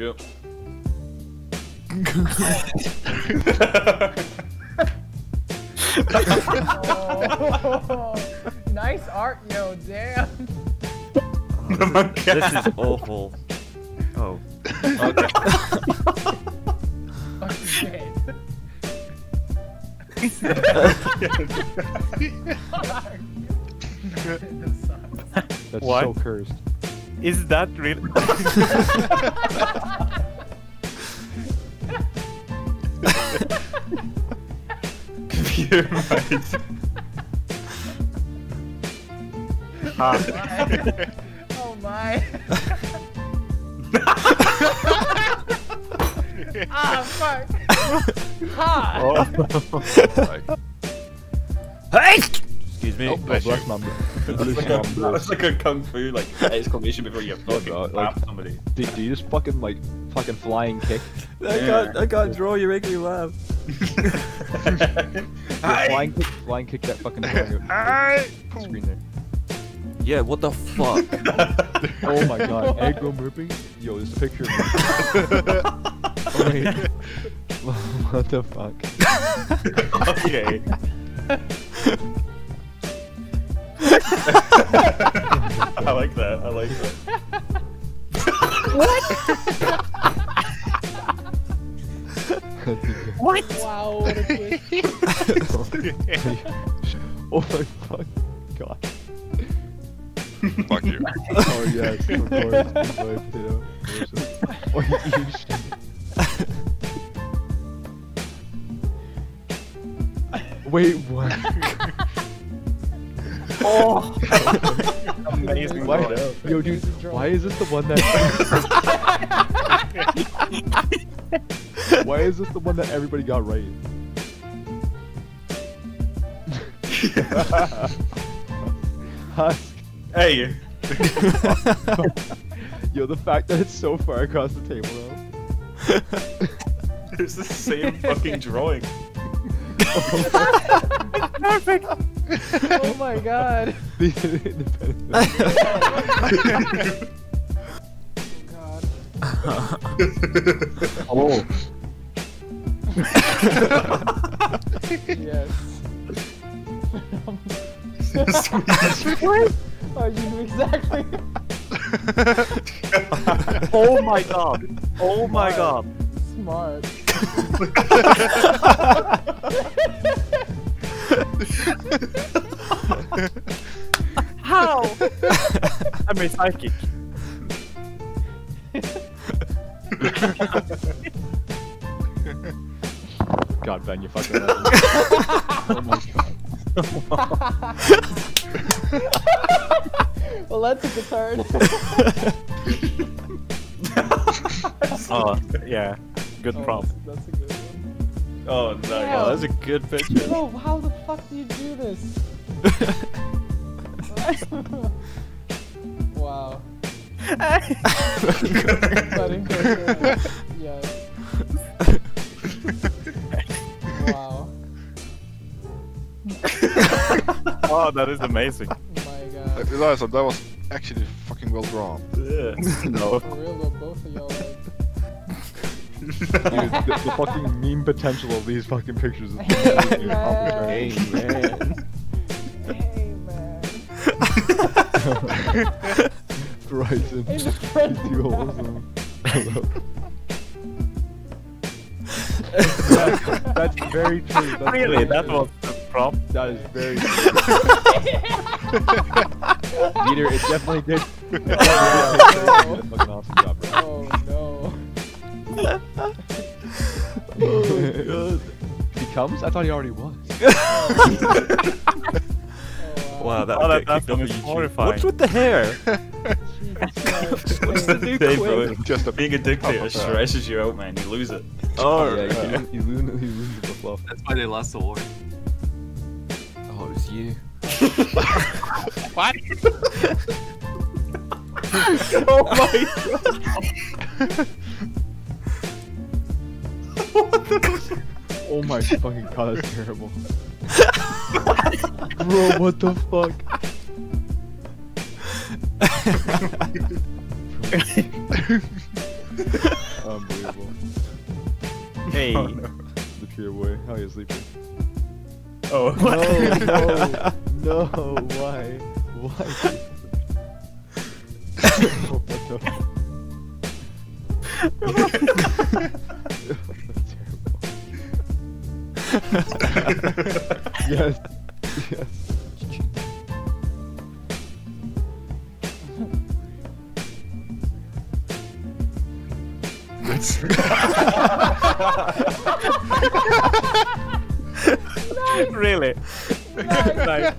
go. Oh, nice art, yo, damn. Oh this is awful. Oh. Okay. Okay. Oh That's What? so cursed. Is that real? Computer mind. oh my. ah, fuck. Ha! Excuse me. Oh, bless mum. Bless Like mum, a, that like a kung fu like exclamation before you fucking bro, like- slap somebody. Did, do you just fucking like fucking flying kick? I can't. I can't draw. You're making me laugh. Yeah, flying kick, flying kick that fucking screen there. Yeah. What the fuck? Oh my god, aggro moving? Yo, there's a picture of me. oh, wait. what the fuck? okay. I like that. I like that. Wow, what a twist. oh my fuck. God. Fuck you. Oh yes, of course. Boy, potato. Oh, you eat shit. Wait, what? Amazing. Why, yo, dude, why is this the one that? why is this the one that everybody got right? Husk. Hey. Yo, the fact that it's so far across the table though. It's the same fucking drawing. Oh my god. These independent. Oh. Yes. Sweet. Oh, you knew exactly. oh my god. Oh my god. Smart. How? I'm a psychic. God, Ben, you fucking love. Oh my god. well, that took a turn. Oh yeah. Good Oh, prop. That's a good one. Oh no. Yeah. Oh, that's a good picture. Bro, how the fuck do you do this? wow. Yes. Wow. Oh, that is amazing. My god. Eliza, that was actually fucking well drawn. Yeah. no. For real though, both of y'all like. Dude, the, the fucking meme potential of these fucking pictures is Hey, fucking man. Hey man. Bryson, Hey, just friend too wholesome. that's, that's very true. That's Really, very that true. was the prompt? That is very true. Peter, it definitely did. It definitely did. Fucking awesome job, bro. No. Oh, He comes? I thought he already was. Oh, Wow, that, Oh, that- that, that's that on was horrifying. What's with the hair? What's the new Hey, quip? bro, Just a being a dictator Oh, stresses you out, man. You lose it. Oh, oh yeah, you lose, you lose, you lose the fluff. That's why they lost the war. Oh, it was you. What? oh my Oh my fucking god, that's terrible. Bro, what the fuck? Unbelievable. Hey. Oh, no. Look here, boy. How are you sleeping? Oh, No, no, no. Why? Why? oh, what the? Terrible. Yes. Yes. really? nice.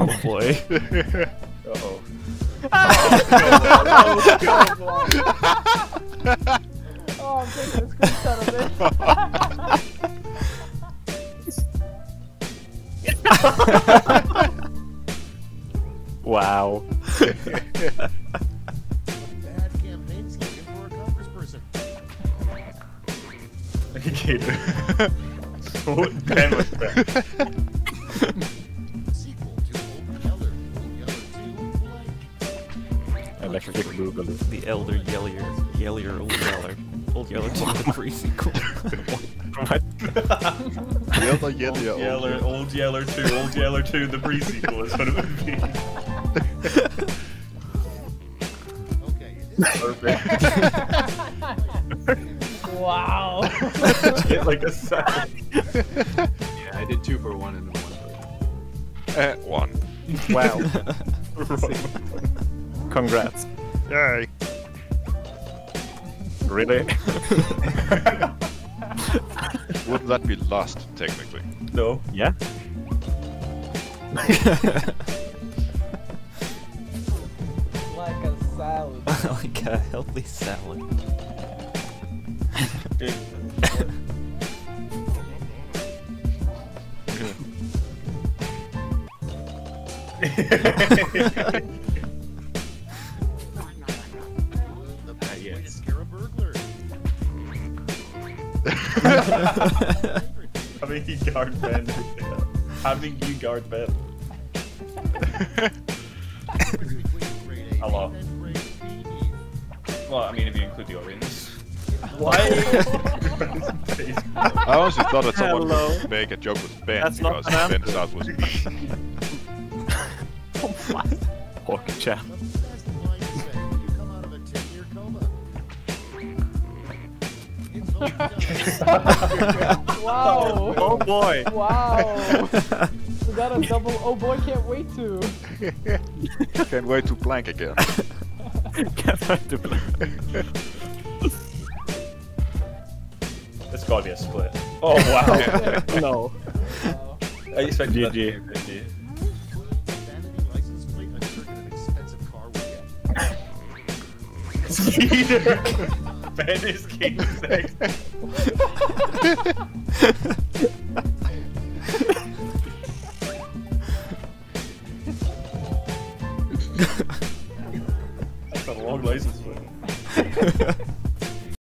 Oh boy. Uh-oh. Oh, oh Oh, I'm taking a screenshot of this. Wow. Bad campaign's looking for a congressperson. Gator. oh, Ben was back. Sequel to Old Yeller. Old Yeller 2 blank. Electric Boogaloo. The Elder Yeller, Yeller, Old Yeller, Old Yeller to the pre-sequel. What? Yellow, yellow, Old Yeller, Old Yeller 2, Old Yeller 2, the pre-sequel is what it would be. Okay, it is Perfect. wow. Get like a second. Yeah, I did two for one and then one for Uh, one. Wow. Congrats. Yay. Really? Wouldn't that be lust, technically? No. yeah? like a salad. like a healthy salad. Having you guard Ben. Having you guard Ben. Difference between grade A Hello. and grade B. Well, I mean, if you include the audience. Why? I honestly thought that someone Hello. would make a joke with Ben That's because an Ben's out was Pork chap. The best Wow. Oh boy! Wow. We got a double. Oh boy, can't wait to. Can't wait to plank again. Can't wait to plank. It's gotta be a split. Oh wow. no. Wow. I expect that to GG. be a 50. Vanity license plate a jerk in an expensive car will get. Skeeter! Ben is king sex. That's a long license plate.